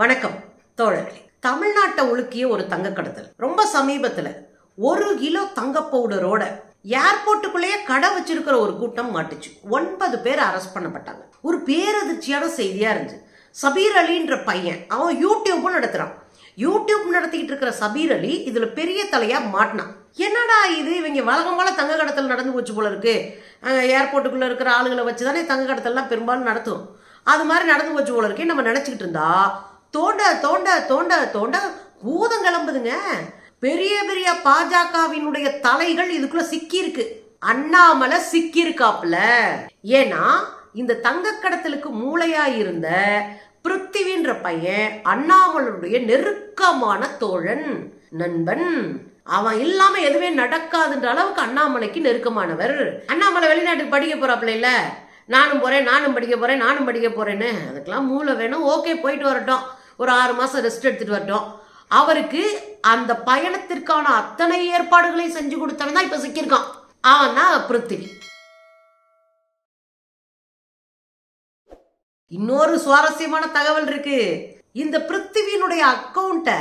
வணக்கம் தோழர்களே. தமிழ்நாட்டை உலுக்கிய ஒரு தங்க கடத்தல் ரொம்ப சமீபத்துல ஒரு கிலோ தங்க பவுடரோட ஏர்போர்ட்டுக்குள்ளேயே கடை வச்சிருக்கிற ஒரு கூட்டம் மாட்டுச்சு. ஒன்பது பேர் அரெஸ்ட் பண்ணப்பட்டாங்க. ஒரு பேரதிர்ச்சியான செய்தியா இருந்துச்சு. சபீர் அலின்ற பையன் அவன் யூடியூப்பும் நடத்துறான். யூடியூப் நடத்திக்கிட்டு இருக்கிற சபீர் அலி இதுல பெரிய தலையா மாட்டினான். என்னடா இது? இவங்க வழக்கம் போல தங்க கடத்தல் நடந்து போச்சு போல இருக்கு. ஏர்போர்ட்டுக்குள்ள இருக்கிற ஆளுகளை வச்சு தானே தங்க கடத்தல்லாம் பெரும்பாலும் நடத்தும். அது மாதிரி நடந்து போச்சு போல இருக்கே நம்ம நினைச்சுக்கிட்டு இருந்தா தோண்ட தோண்ட தோண்ட தோண்ட பூதம் கிளம்புதுங்க. பெரிய பெரிய பாஜகவினுடைய தலைகள் இதுக்குள்ள சிக்கி இருக்கு அண்ணாமலை சிக்கி இருக்காப்ல ஏன்னா இந்த தங்க கடத்தலுக்கு மூளையா இருந்த பிருத்திவின்ற பையன் அண்ணாமலுடைய நெருக்கமான தோழன் நண்பன். அவன் இல்லாம எதுவுமே நடக்காதுன்ற அளவுக்கு அண்ணாமலைக்கு நெருக்கமானவர். அண்ணாமலை வெளிநாட்டுக்கு படிக்க போறாப்ல இல்ல. நானும் போறேன் நானும் படிக்க போறேன் நானும் படிக்க போறேன்னு. அதுக்கெல்லாம் மூளை வேணும். ஓகே போயிட்டு வரட்டும். ஒரு ஆறு மாசம் ரெஸ்ட் எடுத்துட்டு வரட்டும். அவருக்கு அந்த பயணத்திற்கான அத்தனை ஏற்பாடுகளையும் செஞ்சு கொடுத்தவன் தான் இப்ப சிக்கியிருக்கான். அவன் தான் பிருத்திவி. இன்னொரு சுவாரஸ்யமான தகவல் இருக்கு. இந்த பிருத்திவியினுடைய அக்கௌண்ட்டை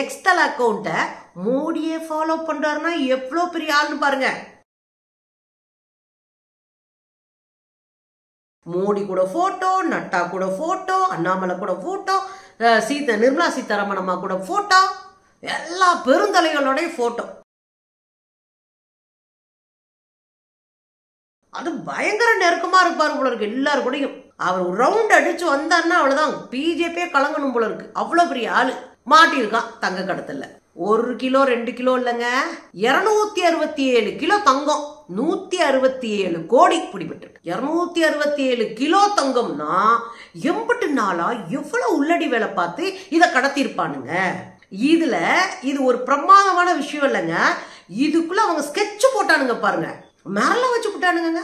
எக்ஸ்டல் அக்கௌண்ட்டை மோடியே ஃபாலோ பண்றாருன்னா எவ்வளோ பெரிய ஆள்னு பாருங்க. மோடி கூட போட்டோ நட்டா கூட போட்டோ அண்ணாமலை கூட போட்டோ சீத நிர்மலா சீதாராமன் அம்மா கூட போட்டோ எல்லா பெருந்தலைகளோடைய போட்டோ அது பயங்கர நெருக்கமா இருப்பார் போல இருக்கு எல்லாரும் கூடயும். அவர் ரவுண்ட் அடிச்சு வந்தாருன்னா அவ்வளவுதான் பிஜேபியே கலங்கணும் போல இருக்கு. அவ்வளவு பெரிய ஆளு. மாட்டியிருக்கான் தங்க கடத்துல ஒரு கிலோ ரெண்டு கிலோ இல்லைங்க. இருநூத்தி அறுபத்தி ஏழு கிலோ தங்கம். நூத்தி அறுபத்தி ஏழு கோடி பிடிபட்டிருக்கு. இருநூத்தி அறுபத்தி ஏழு கிலோ தங்கம்னா எம்பட்டு நாளா எவ்வளவு உள்ளடி வேலை பார்த்து இதை கடத்திருப்பானுங்க இதுல இது ஒரு பிரமாதமான விஷயம் இல்லைங்க. இதுக்குள்ள அவங்க ஸ்கெட்ச் போட்டானுங்க பாருங்க. மேல வச்சு போட்டானுங்க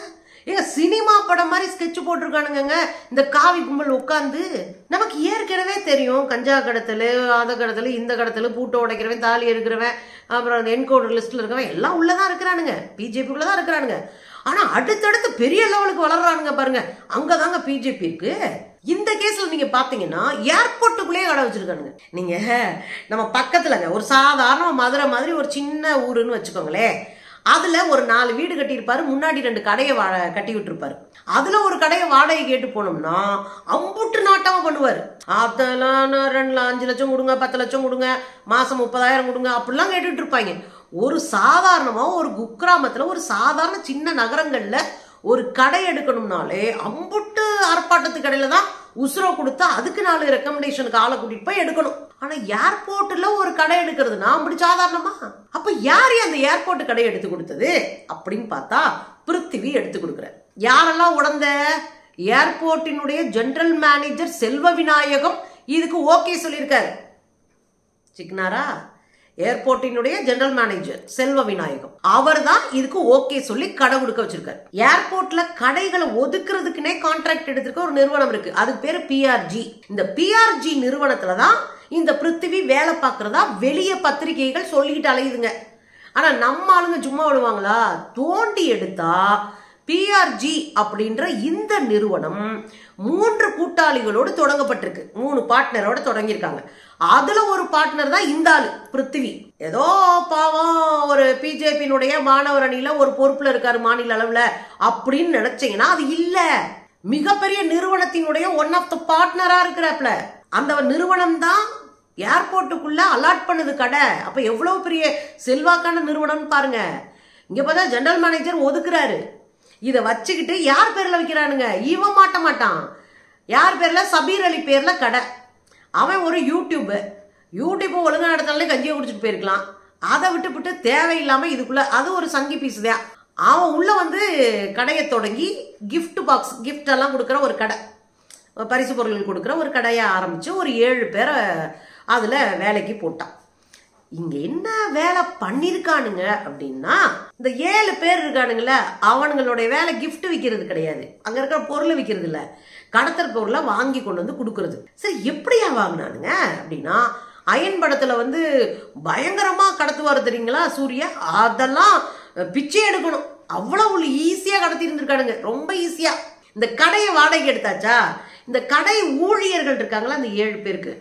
ஏங்க சினிமா படம் மாதிரி ஸ்கெட்ச் போட்டிருக்கானுங்க இந்த காவி கும்பல் உட்காந்து நமக்கு ஏற்கனவே தெரியும் கஞ்சா கடத்தல் அதை கடத்தல் இந்த கடத்தல் பூட்டை உடைக்கிறவன் தாலி எடுக்கிறவன் அப்புறம் அந்த என்கவுண்டர் லிஸ்ட்ல இருக்கவன் எல்லாம் உள்ளதான் இருக்கிறானுங்க. பிஜேபிக்குள்ளே தான் இருக்கிறானுங்க. ஆனா அடுத்தடுத்து பெரிய லெவலுக்கு வளர்றானுங்க பாருங்க. அங்கதாங்க பிஜேபி இருக்கு. இந்த கேஸ்ல நீங்க பாத்தீங்கன்னா ஏர்போர்ட்டுக்குள்ளேயே கடை வச்சிருக்கானுங்க. நீங்க நம்ம பக்கத்துலங்க ஒரு சாதாரண மதுரை மாதிரி ஒரு சின்ன ஊருன்னு வச்சுக்கோங்களேன். அதுல ஒரு நாலு வீடு கட்டியிருப்பாரு முன்னாடி ரெண்டு கடையை வா கட்டி விட்டுருப்பாரு அதுல ஒரு கடையை வாடகை கேட்டு போனோம்னா அம்புட்டு நாட்டமா பண்ணுவார். அதெல்லாம் ரெண்டு அஞ்சு லட்சம் கொடுங்க பத்து லட்சம் கொடுங்க மாசம் முப்பதாயிரம் கொடுங்க அப்படிலாம் கேட்டுட்டு இருப்பாங்க. ஒரு சாதாரணமாக ஒரு குக்கிராமத்தில் ஒரு சாதாரண சின்ன நகரங்களில் ஒரு கடை எடுக்கணும்னாலே அம்புட்டு ஆர்ப்பாட்டத்துக்கு இடையில தான் உசுரோ கொடுத்தா அதுக்கு நாலு ரெக்கமெண்டேஷனுக்கு ஆளை கூட்டிட்டு போய் எடுக்கணும். ஆனா ஏர்போர்ட்ல ஒரு கடை எடுக்கிறது நான் அப்படி சாதாரணமா? அப்ப யார் அந்த ஏர்போர்ட் கடை எடுத்து கொடுத்தது? அப்படின்னு பார்த்தா பிருத்திவி எடுத்து கொடுக்குற யாரெல்லாம் உடந்த ஏர்போர்ட்டினுடைய ஜெனரல் மேனேஜர் செல்வ விநாயகம் இதுக்கு ஓகே சொல்லியிருக்காரு. சிக்னாரா? ஏர்போர்ட்டினுடைய ஜெனரல் மேனேஜர் செல்வ விநாயகம். அவர் தான் இதுக்கு ஓகே சொல்லி கடை கொடுக்க வச்சிருக்காரு. ஏர்போர்ட்ல கடைகளை ஒதுக்குறதுக்குனே கான்ட்ராக்ட் எடுத்திருக்க ஒரு நிறுவனம் இருக்கு. அதுக்கு பேரு பிஆர்ஜி இந்த பிஆர்ஜி நிறுவனத்துல தான் இந்த பிருத்திவி வேலை பார்க்கறதா வெளிய பத்திரிகைகள் சொல்லிக்கிட்டு அலையுதுங்க. ஆனா நம்ம ஆளுங்க சும்மா விடுவாங்களா தோண்டி எடுத்தா பிஆர்ஜி அப்படின்ற இந்த நிறுவனம் மூன்று கூட்டாளிகளோடு தொடங்கப்பட்டிருக்கு. மூணு பார்ட்னரோட தொடங்கியிருக்காங்க. அதுல ஒரு பார்ட்னர் தான் இந்த ஆளு பிருத்திவி. ஏதோ பாவம் ஒரு பிஜேபியினுடைய மாணவர் அணியில ஒரு பொறுப்புல இருக்காரு மாநில அளவுல அப்படின்னு நினைச்சீங்கன்னா அது இல்ல. மிகப்பெரிய நிறுவனத்தினுடைய ஒன் ஆஃப் த பார்ட்னரா இருக்கிறாப்ல அந்த நிறுவனம் தான் ஏர்போர்ட்டுக்குள்ள அலாட் பண்ணுது கடை. அப்ப எவ்வளவு பெரிய செல்வாக்கான நிறுவனம்னு பாருங்க. இங்க பார்த்தா ஜெனரல் மேனேஜர் ஒதுக்குறாரு. இதை வச்சுக்கிட்டு யார் பேர்ல வைக்கிறானுங்க? இவன் மாட்ட மாட்டான். யார் பேரில்? சபீர் அலி பேரில் கடை. அவன் ஒரு யூடியூபு யூடியூப் ஒழுங்காக நடத்தினாலே கஞ்சியை குடிச்சிட்டு போயிருக்கலாம். அதை விட்டு விட்டு தேவையில்லாமல் இதுக்குள்ளே அது ஒரு சங்கி பீஸ் தான். அவன் உள்ளே வந்து கடையை தொடங்கி கிஃப்ட் பாக்ஸ் கிஃப்ட் எல்லாம் கொடுக்குற ஒரு கடை. பரிசு பொருள்கள் கொடுக்குற ஒரு கடையை ஆரம்பித்து ஒரு ஏழு பேரை அதில் வேலைக்கு போட்டான். இங்கே என்ன வேலை பண்ணியிருக்கானுங்க அப்படின்னா இந்த ஏழு பேர் இருக்கானுங்களே அவனுங்களுடைய வேலை கிஃப்ட் விற்கிறது கிடையாது. அங்கே இருக்கிற பொருளை விற்கிறது இல்லை கடத்தல் பொருளை வாங்கி கொண்டு வந்து கொடுக்கறது. சரி எப்படியா வாங்கினானுங்க? அப்படின்னா அயன் படத்துல வந்து பயங்கரமா கடத்துவாரு தெரியுங்களா சூர்யா? அதெல்லாம் பிச்சை எடுக்கணும். அவ்வளவு ஈஸியா கடத்தி இருந்திருக்கானுங்க ரொம்ப ஈஸியா. இந்த கடையை வாடகை எடுத்தாச்சா? இந்த கடை ஊழியர்கள் இருக்காங்களா அந்த ஏழு பேருக்கு?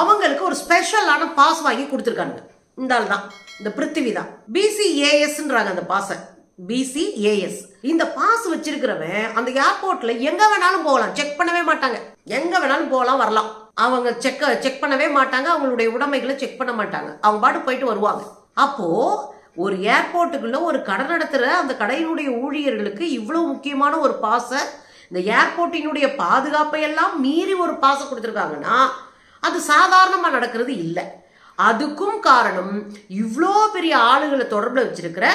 அவங்களுக்கு ஒரு ஸ்பெஷலான பாஸ் வாங்கி கொடுத்துருக்காங்க இந்த ஆள் தான் இந்த பிருத்திவி தான் பிசிஏஎஸ்ன்றாங்க அந்த பாஸை பிசிஏஎஸ் இந்த பாஸ் வச்சிருக்கிறவன் அந்த ஏர்போர்ட்ல எங்க வேணாலும் போகலாம். செக் பண்ணவே மாட்டாங்க. எங்க வேணாலும் போகலாம் வரலாம். அவங்க செக் செக் பண்ணவே மாட்டாங்க. அவங்களுடைய உடைமைகளை செக் பண்ண மாட்டாங்க. அவங்க பாட்டு போயிட்டு வருவாங்க. அப்போ ஒரு ஏர்போர்ட்டுக்குள்ள ஒரு கடை நடத்துற அந்த கடையினுடைய ஊழியர்களுக்கு இவ்வளவு முக்கியமான ஒரு பாசை இந்த ஏர்போர்ட்டினுடைய பாதுகாப்பை எல்லாம் மீறி ஒரு பாசை கொடுத்துருக்காங்கன்னா அது சாதாரணமாக நடக்கிறது இல்லை. அதுக்கும் காரணம் இவ்வளோ பெரிய ஆளுகளை தொடர்பில் வச்சிருக்கிற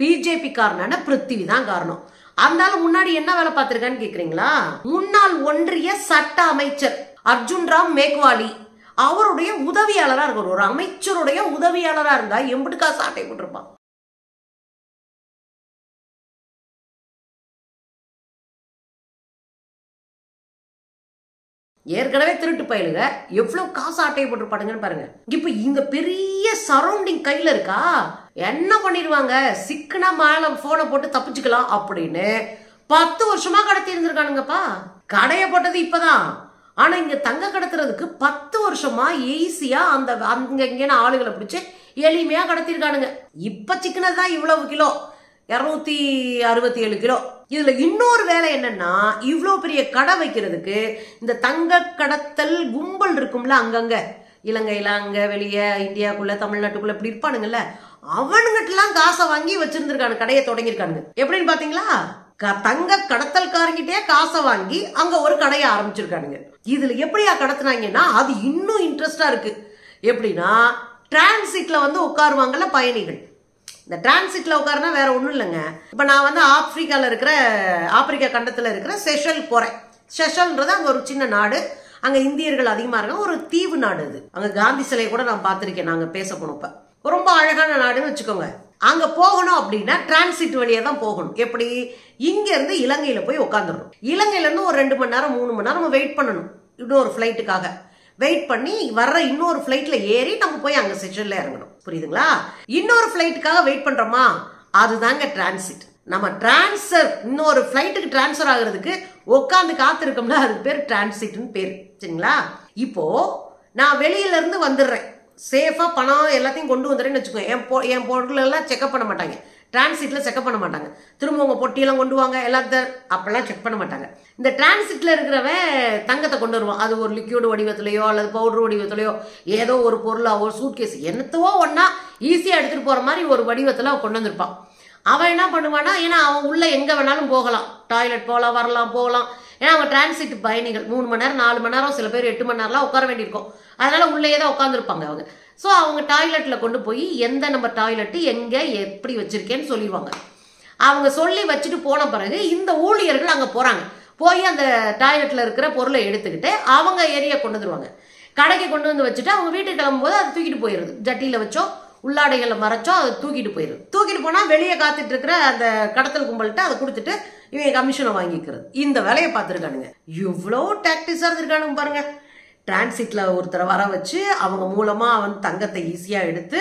பிஜேபி காரனான பிருத்திவி தான் காரணம். அதனால முன்னாடி என்ன வேலை பார்த்திருக்கான்னு கேக்குறீங்களா? முன்னாள் ஒன்றிய சட்ட அமைச்சர் அர்ஜுன் ராம் மேக்வாலி அவருடைய உதவியாளராக இருக்கார். ஒரு அமைச்சருடைய உதவியாளராக இருந்தா எம்பிட்டு காசு ஆட்டை போட்டிருப்பான். ஏற்கனவே திருட்டு பயலுங்க எவ்வளவு காசு ஆட்டையை போட்டுருப்பாடுங்கன்னு பாருங்க. இப்ப இந்த பெரிய சரௌண்டிங் கையில இருக்கா? என்ன பண்ணிடுவாங்க? சிக்கனா மேல போனை போட்டு தப்பிச்சுக்கலாம் அப்படின்னு பத்து வருஷமா கடத்தி இருந்திருக்கானுங்கப்பா. கடைய போட்டது இப்பதான். ஆனா இங்க தங்க கடத்துறதுக்கு பத்து வருஷமா ஈஸியா அந்த அங்க இங்கன்னு ஆளுகளை பிடிச்சி எளிமையா கடத்திருக்கானுங்க. இப்ப சிக்கனதான் இவ்வளவு கிலோ. இரநூத்தி அறுபத்தி ஏழு கிலோ. இதுல இன்னொரு வேலை என்னன்னா இவ்வளோ பெரிய கடை வைக்கிறதுக்கு இந்த தங்க கடத்தல் கும்பல் இருக்கும்ல அங்கங்க. இலங்கையில அங்க வெளியே இந்தியாக்குள்ள தமிழ்நாட்டுக்குள்ள இப்படி இருப்பானுங்கல்ல. அவனுங்கிட்டலாம் காசை வாங்கி வச்சிருந்திருக்கானு கடையை தொடங்கியிருக்கானுங்க. எப்படின்னு பாத்தீங்களா? க- தங்க கடத்தல்காரங்கிட்டே காசை வாங்கி அங்க ஒரு கடையை ஆரம்பிச்சிருக்கானுங்க. இதுல எப்படியா கடத்தினாங்கன்னா அது இன்னும் இன்ட்ரெஸ்டா இருக்கு. எப்படின்னா டிரான்சிட்ல வந்து உட்காருவாங்கல்ல பயணிகள். இந்த டிரான்சிட்ல உட்காருனா வேற ஒன்றும் இல்லைங்க. இப்போ நான் வந்து ஆப்பிரிக்கால இருக்கிற ஆப்பிரிக்கா கண்டத்தில் இருக்கிற செஷல் போறேன் செஷல்ன்றது அங்கே ஒரு சின்ன நாடு. அங்கே இந்தியர்கள் அதிகமாக இருக்காங்க. ஒரு தீவு நாடு அது. அங்கே காந்தி சிலையை கூட நான் பார்த்துருக்கேன். நாங்கள் பேச போனப்ப ரொம்ப அழகான நாடுன்னு வச்சுக்கோங்க. அங்க போகணும் அப்படின்னா டிரான்சிட் வழியா தான் போகணும். எப்படி? இங்க இருந்து இலங்கையில போய் உட்காந்துடணும். இலங்கையில இருந்து ஒரு ரெண்டு மணி நேரம் மூணு மணி நேரம் வெயிட் பண்ணணும். இன்னொரு ஃப்ளைட்டுக்காக வெயிட் பண்ணி வர்ற இன்னொரு ஃப்ளைட்ல ஏறி நம்ம போய் அங்க செஷன்ல இறங்கணும். புரியுதுங்களா? இன்னொரு ஃப்ளைட்டுக்காக வெயிட் பண்றோமா? அதுதாங்க டிரான்சிட் நம்ம டிரான்ஸ்ஃபர் இன்னொரு ஃப்ளைட்டுக்கு டிரான்ஸ்ஃபர் ஆகுறதுக்கு உட்காந்து காத்திருக்கோம்ல அதுக்கு பேர் டிரான்சிட்னு பேர். சரிங்களா? இப்போ நான் வெளியில இருந்து வந்துடுறேன். சேஃபாக பணம் எல்லாத்தையும் கொண்டு வந்துடுறேன்னு வச்சுக்கோ என் போ என் பொருள் எல்லாம் செக்அப் பண்ண மாட்டாங்க. டிரான்சிட்டில் செக்அப் பண்ண மாட்டாங்க. திரும்ப உங்கள் பொட்டியெல்லாம் கொண்டு வாங்க எல்லாத்தையும் அப்போல்லாம் செக் பண்ண மாட்டாங்க. இந்த டிரான்சிட்டில் இருக்கிறவன் தங்கத்தை கொண்டு வருவான். அது ஒரு லிக்யூடு வடிவத்துலையோ அல்லது பவுடர் வடிவத்துலையோ ஏதோ ஒரு பொருளாகவோ ஒரு சூட்கேஸ் என்னத்தவோ ஒன்றா ஈஸியாக எடுத்துகிட்டு போகிற மாதிரி ஒரு வடிவத்தில் அவன் கொண்டு வந்திருப்பான். அவன் என்ன பண்ணுவானா ஏன்னா அவன் உள்ளே எங்கே வேணாலும் போகலாம். டாய்லெட் போகலாம் வரலாம் போகலாம். ஏன்னா அவன் டிரான்சிட் பயணிகள். மூணு மணி நேரம் நாலு மணி நேரம் சில பேர் எட்டு மணி நேரம்லாம் உட்கார வேண்டியிருக்கும். அதனால உள்ளேயே தான் உட்காந்துருப்பாங்க அவங்க. ஸோ அவங்க டாய்லெட்டில் கொண்டு போய் எந்த நம்ம டாய்லெட்டு எங்கே எப்படி வச்சுருக்கேன்னு சொல்லிடுவாங்க அவங்க சொல்லி வச்சுட்டு போன பிறகு இந்த ஊழியர்கள் அங்கே போகிறாங்க போய் அந்த டாய்லெட்டில் இருக்கிற பொருளை எடுத்துக்கிட்டு அவங்க ஏரியா கொண்டு வந்துருவாங்க. கடைக்கு கொண்டு வந்து வச்சுட்டு அவங்க வீட்டுக்கு கிளம்பும்போது அது தூக்கிட்டு போயிடுது ஜட்டியில் வச்சோ உள்ளாடைகளை மறைச்சோ அதை தூக்கிட்டு போயிடுது தூக்கிட்டு போனால் வெளியே காத்துட்டு இருக்கிற அந்த கடத்தல் கும்பல்கிட்ட அதை கொடுத்துட்டு இவங்க கமிஷனை வாங்கிக்கிறது. இந்த வேலையை பார்த்துருக்கானுங்க. இவ்வளோ டாக்டிஸாக இருந்திருக்கானுங்க பாருங்கள் டிரான்சிட்ல ஒருத்தரை வர வச்சு அவங்க மூலமா வந்து தங்கத்தை ஈஸியா எடுத்து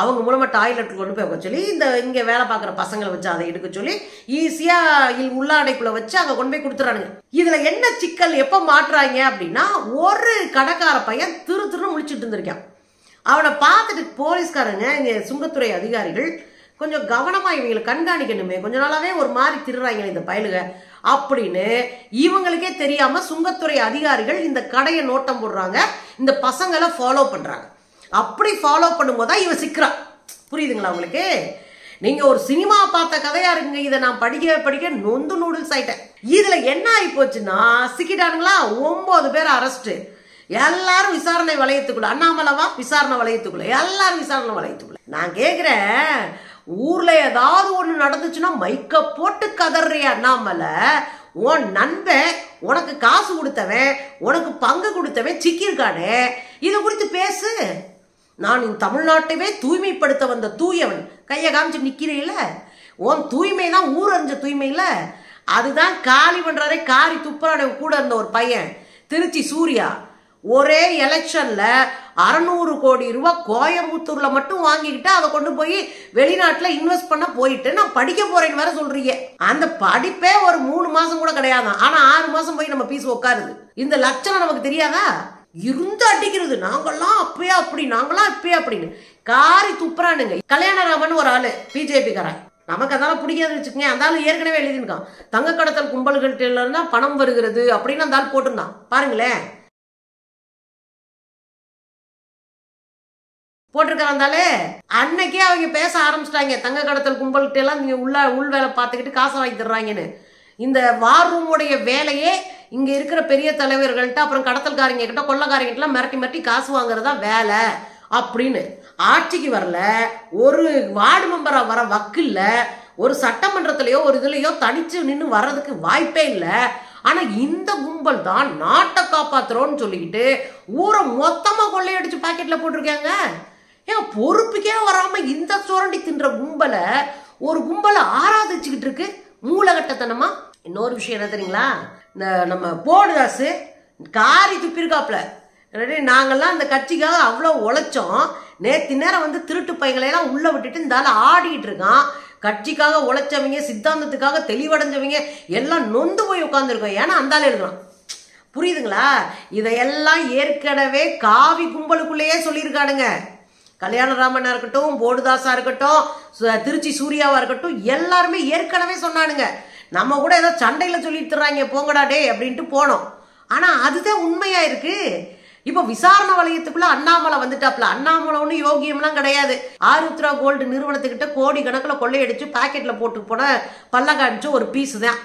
அவங்க மூலமா டாய்லெட் கொண்டு போய் வைக்க சொல்லி இந்த இங்க வேலை பார்க்குற பசங்களை வச்சு அதை எடுக்க சொல்லி ஈஸியா உள்ளாடைக்குள்ளே உள்ளாடைக்குள்ள வச்சு அங்க கொண்டு போய் கொடுத்துறானுங்க. இதுல என்ன சிக்கல் எப்ப மாட்டுறாங்க அப்படின்னா ஒரு கடைக்கார பையன் திரு திரு முழிச்சிட்டு இருந்திருக்கான். அவனை பார்த்துட்டு போலீஸ்காரங்க இங்க சுங்கத்துறை அதிகாரிகள் கொஞ்சம் கவனமாக இவங்களை கண்காணிக்கணுமே. கொஞ்ச நாளாகவே ஒரு மாதிரி திருறாங்க இந்த பயலுக அப்படின்னு இவங்களுக்கே தெரியாமல் சுங்கத்துறை அதிகாரிகள் இந்த கடையை நோட்டம் போடுறாங்க. இந்த பசங்களை ஃபாலோ பண்ணுறாங்க அப்படி ஃபாலோ பண்ணும்போது தான் இவன் சிக்கிறான். புரியுதுங்களா உங்களுக்கு? நீங்கள் ஒரு சினிமா பார்த்த கதையாக இருக்குங்க இதை நான் படிக்க படிக்க நொந்து நூடுல்ஸ் ஆயிட்டேன். இதில் என்ன ஆகி போச்சுன்னா சிக்கிட்டானுங்களா? ஒம்பது பேர் அரெஸ்ட்டு எல்லாரும் விசாரணை வளையத்துக்குள்ள அண்ணாமலவா? விசாரணை வளையத்துக்குள்ள. எல்லாரும் விசாரணை வளையத்துக்குள்ள. நான் கேட்குறேன் ஊர்ல ஏதாவது ஒண்ணு நடந்துச்சுன்னா மைக்க போட்டு கதறிய? அண்ணாமலை உன் நண்பன் உனக்கு காசு கொடுத்தவன் உனக்கு பங்கு கொடுத்தவன் சிக்கியிருக்கானே? இது குறித்து பேசு. நான் இந்த தமிழ்நாட்டையே தூய்மைப்படுத்த வந்த தூயவன். கையை காமிச்சு நிக்கிறீல்ல? உன் தூய்மை தான் ஊரஞ்ச தூய்மை இல்ல? அதுதான் காலி பண்றாரே காரி துப்புறானே கூட இருந்த ஒரு பையன் திருச்சி சூர்யா. ஒரே எலெக்ஷன்ல அறநூறு கோடி ரூபாய் கோயம்புத்தூர்ல மட்டும் வாங்கிக்கிட்டு அதை கொண்டு போய் வெளிநாட்டுல இன்வெஸ்ட் பண்ண போயிட்டு நான் படிக்க போறேன்னு வேற சொல்றீங்க. அந்த படிப்பே ஒரு மூணு மாசம் கூட கிடையாது ஆனா ஆறு மாசம் போய் நம்ம பீஸ் உட்காருது இந்த லட்சணம் நமக்கு தெரியாதா? இருந்து அடிக்கிறது. நாங்கெல்லாம் அப்பயே அப்படி நாங்களாம் இப்பயே அப்படின்னு. காரி துப்புறானுங்க. கல்யாணராமன் ஒரு ஆளு பிஜேபிக்காரன். நமக்கு அதெல்லாம் பிடிக்காதுன்னு வச்சுக்கோங்க. அந்த ஆள் ஏற்கனவே எழுதியிருக்கான். தங்க கடத்தல் கும்பல்கள்ட்ட இருந்தால் பணம் வருகிறது அப்படின்னு அந்த ஆள் போட்டிருந்தான். பாருங்களேன். போட்டிருக்கிறாந்தாலே? அன்னைக்கே அவங்க பேச ஆரம்பிச்சிட்டாங்க. தங்க கடத்தல் கும்பல்கிட்ட எல்லாம் நீங்க உள்ள உள் வேலை பார்த்துக்கிட்டு காசை வாங்கி தர்றாங்கன்னு. இந்த வார் ரூமுடைய வேலையே இங்கே இருக்கிற பெரிய தலைவர்கள்ட்ட அப்புறம் கடத்தல்காரங்க கிட்ட கொள்ளக்காரங்கிட்டலாம் மிரட்டி மிரட்டி காசு வாங்குறதா வேலை அப்படின்னு. ஆட்சிக்கு வரல. ஒரு வார்டு மெம்பராக வர வக்கில்ல. ஒரு சட்டமன்றத்திலையோ ஒரு இதுலையோ தனிச்சு நின்று வர்றதுக்கு வாய்ப்பே இல்லை. ஆனால் இந்த கும்பல் தான் நாட்டை காப்பாத்துறோன்னு சொல்லிக்கிட்டு ஊரை மொத்தமாக கொள்ளையடிச்சு பாக்கெட்டில் போட்டிருக்காங்க. பொறுப்புக்கே வராம இந்த சுரண்டி தின்ற கும்பலை ஒரு கும்பலை ஆராதிச்சுக்கிட்டு இருக்கு மூலகட்டத்தனமா? இன்னொரு விஷயம் என்ன தெரியுங்களா? இந்த நம்ம போடுதாசு காரி துப்பிருக்காப்ல ரெடி அந்த கட்சிக்காக அவ்வளோ உழைச்சோம். நேற்று நேரம் வந்து திருட்டு பையங்களையெல்லாம் உள்ளே விட்டுட்டு இந்த ஆள் ஆடிட்டு இருக்கான். கட்சிக்காக உழைச்சவங்க சித்தாந்தத்துக்காக தெளிவடைஞ்சவங்க எல்லாம் நொந்து போய் உட்காந்துருக்கோம் ஏன்னா அந்த ஆள் எழுதுறான். புரியுதுங்களா? இதையெல்லாம் ஏற்கனவே காவி கும்பலுக்குள்ளேயே சொல்லியிருக்கானுங்க. கல்யாணராமனா இருக்கட்டும் போடுதாசா இருக்கட்டும் சு- திருச்சி சூர்யாவா இருக்கட்டும் எல்லாருமே ஏற்கனவே சொன்னானுங்க. நம்ம கூட ஏதோ சண்டையில சொல்லிட்டுறாங்க போங்கடா டே அப்படின்ட்டு போனோம். ஆனா அதுதான் உண்மையா இருக்கு. இப்போ விசாரணை வளையத்துக்குள்ள அண்ணாமலை வந்துட்டாப்ல. அண்ணாமலை ஒன்றும் யோகியம்லாம் கிடையாது. ஆருத்ரா கோல்டு நிறுவனத்துக்கிட்ட கோடி கணக்கில் கொள்ளையடிச்சு பாக்கெட்ல போட்டு போன பல்ல காமிச்சு ஒரு பீஸ் தான்.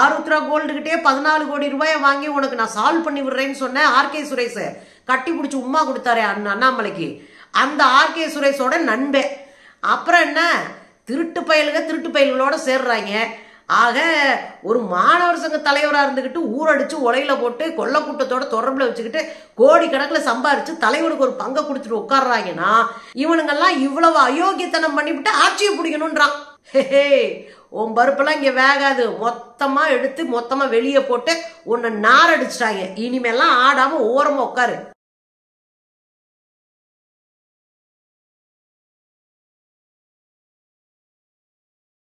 ஆருத்ரா கோல்டுகிட்டே பதினாலு கோடி ரூபாயை வாங்கி உனக்கு நான் சால்வ் பண்ணி விடுறேன்னு சொன்னேன் ஆர்கே சுரேஷ். கட்டி பிடிச்சி உமா கொடுத்தாரு அண்ணாமலைக்கு. அந்த ஆர்கே சுரேஷோட நண்பே. அப்புறம் என்ன? திருட்டு பயலுங்க திருட்டு பயல்களோட சேர்றாங்க. ஆக ஒரு மாணவர் சங்க தலைவராக இருந்துக்கிட்டு ஊரடிச்சு உலையில போட்டு கொள்ள கூட்டத்தோட தொடர்பில் வச்சுக்கிட்டு கோடி கணக்கில் சம்பாரிச்சு தலைவருக்கு ஒரு பங்கை கொடுத்துட்டு உட்கார்றாங்கன்னா இவனுங்கெல்லாம் இவ்வளவு அயோக்கியத்தனம் பண்ணிவிட்டு ஆட்சியை பிடிக்கணுன்றான் ஹே உன் பருப்பெல்லாம் இங்கே வேகாது. மொத்தமாக எடுத்து மொத்தமாக வெளியே போட்டு உன்னை நாரடிச்சிட்டாங்க. இனிமேல்லாம் ஆடாமல் ஓரமாக உட்காரு.